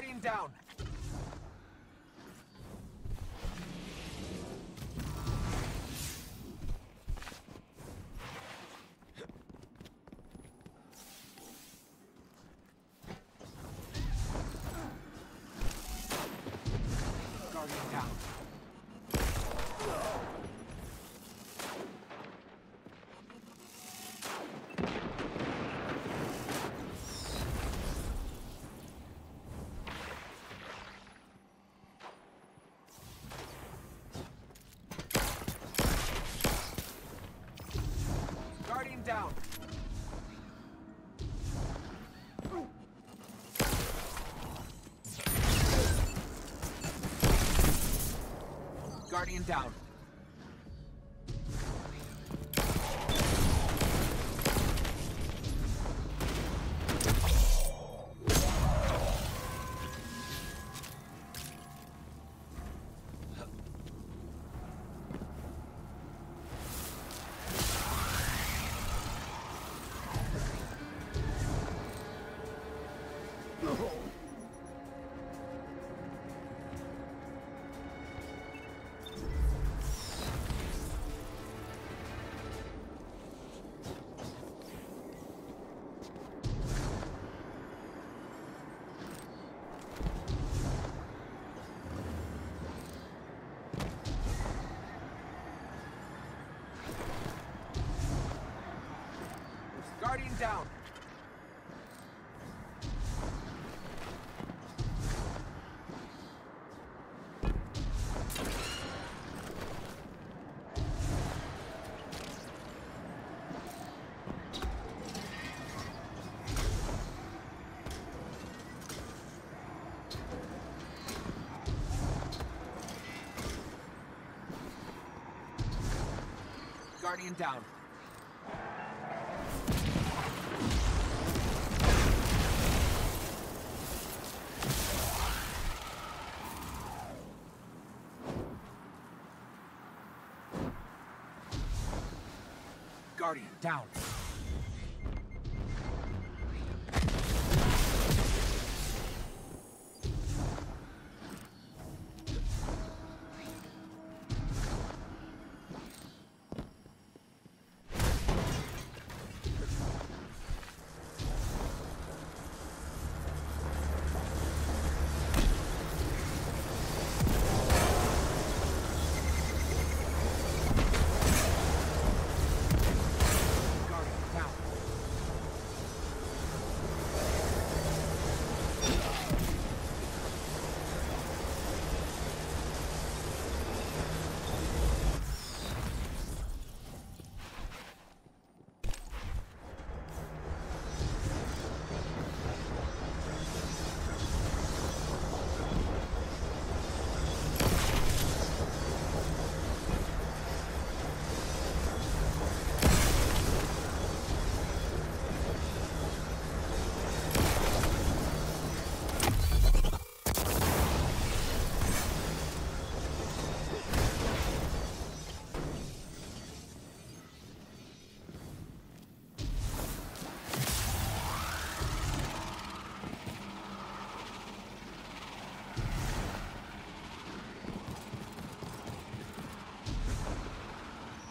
Guardian down. Down. Down. Guardian down. Guardian down.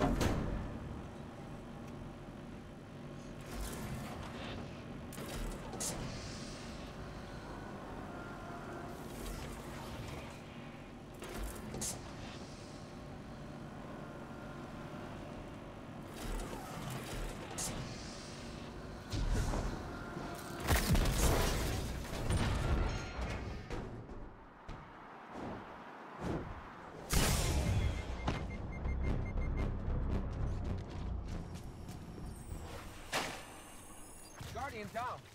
Guardian down.